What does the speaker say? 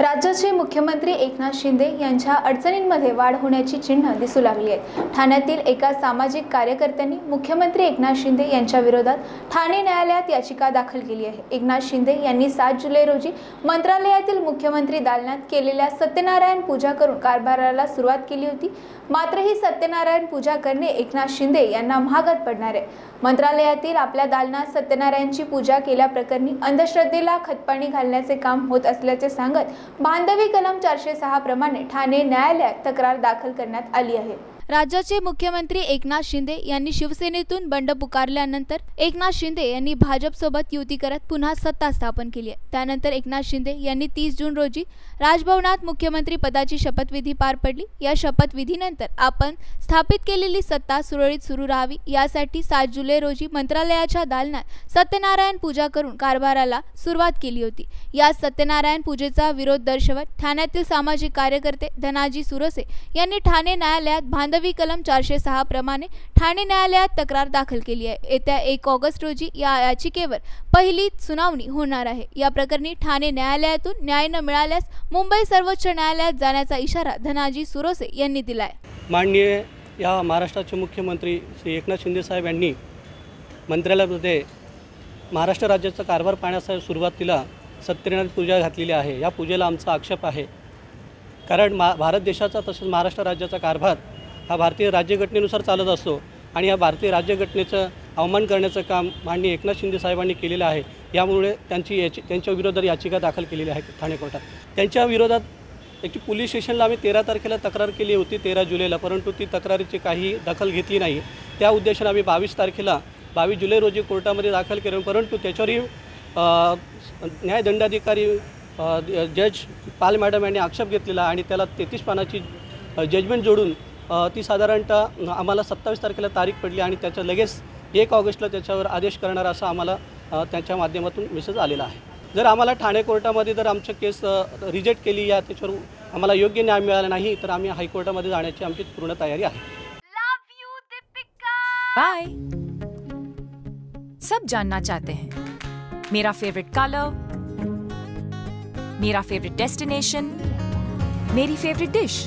राज्याचे मुख्यमंत्री एकनाथ शिंदे यांच्या अडचणींमध्ये वाढ होण्याची चिन्ह दिसू लागली आहेत. ठाण्यातील एका सामाजिक कार्यकर्त्यांनी मुख्यमंत्री एकनाथ शिंदे यांच्या विरोधात ठाणे न्यायालयात याचिका दाखल केली आहे. एकनाथ शिंदे यांनी सात जुलै रोजी मंत्रालयातील मुख्यमंत्री दालनात केलेल्या सत्यनारायण पूजा करून कारभाराला सुरुवात केली होती. मात्र ही सत्यनारायण पूजा करणे एकनाथ शिंदे यांना महागात पडणार आहे. मंत्रालयातील आपल्या दालनात सत्यनारायणची पूजा केल्याप्रकरणी अंधश्रद्धेला खतपाणी घालण्याचे काम होत असल्याचे सांगत बांधवी कलम चारशे सहा प्रमाणे ठाणे न्यायालयात तक्रार दाखल करण्यात आली आहे. राज्याचे मुख्यमंत्री एकनाथ शिंदे यांनी शिवसेनेतून बंड पुकारल्यानंतर एकनाथ शिंदे यांनी भाजपसोबत युती करत पुन्हा सत्ता स्थापन केली आहे. त्यानंतर एकनाथ शिंदे यांनी तीस जून रोजी राजभवनात मुख्यमंत्री पदाची शपथविधी पार पडली. या शपथविधीनंतर आपण स्थापित केलेली सत्ता सुरळीत सुरू राहावी. यासाठी सात जुलै रोजी मंत्रालयाच्या दालनात सत्यनारायण पूजा करून कारभाराला सुरुवात केली होती. या सत्यनारायण पूजेचा विरोध दर्शवत ठाण्यातील सामाजिक कार्यकर्ते धनाजी सुरसे यांनी ठाणे न्यायालयात बांधवी कलम चारशे सहा प्रमाणे ठाणे न्यायालयात तक्रार दाखल केली आहे. येत्या एक ऑगस्ट रोजी या याचिकेवर पहिली सुनावणी होणार आहे. या प्रकरणी ठाणे न्यायालयातून न्याय न मिळाल्यास मुंबई सर्वोच्च न्यायालयात जाण्याचा इशारा धनाजी सुरोसे यांनी दिलाय. माननीय या महाराष्ट्राचे मुख्यमंत्री श्री एकनाथ शिंदे साहेब यांनी मंत्रालयामध्ये महाराष्ट्र राज्याचा कारभार पाहण्यासाठी सुरुवातीला सत्यनारायण पूजा घातलेली आहे. या पूजेला आमचा आक्षेप आहे. कारण मा भारत देशाचा तसेच महाराष्ट्र राज्याचा कारभार हा भारतीय राज्यघटनेनुसार चालत असतो आणि या भारतीय राज्यघटनेचं अवमान करण्याचं काम माननीय एकनाथ शिंदे साहेबांनी केलेलं आहे. यामुळे त्यांची याची त्यांच्या विरोधात याचिका दाखल केलेली आहे ठाणे कोर्टात. त्यांच्या विरोधात त्याची पोलीस स्टेशनला आम्ही तेरा तारखेला तक्रार केली होती तेरा जुलैला. परंतु ती तक्रारीची काही दखल घेतली नाही. त्या उद्देशाने आम्ही बावीस तारखेला बावीस जुलै रोजी कोर्टामध्ये दाखल केलं. परंतु त्याच्यावरही न्यायदंडाधिकारी जज पाल मॅडम यांनी आक्षेप घेतलेला आणि त्याला तेहतीस पानाची जजमेंट जोडून ती साधारणतः आम्हाला सत्तावीस तारखेला तारीख पडली आणि त्याच्या लगेच एक ऑगस्टला त्याच्यावर आदेश करणार असा आम्हाला त्याच्या माध्यमातून मेसेज आलेला आहे. जर आम्हाला ठाणे कोर्टामध्ये जर आमचं केस रिजेक्ट केली या त्याच्यावर आम्हाला योग्य न्याय मिळाला नाही तर आम्ही हायकोर्टामध्ये जाण्याची आमची पूर्ण तयारी आहे. बाय सब जानना चाहते हैं। मेरा फेवरेट कलर मेरा फेवरेट डेस्टिनेशन मेरी फेवरेट डिश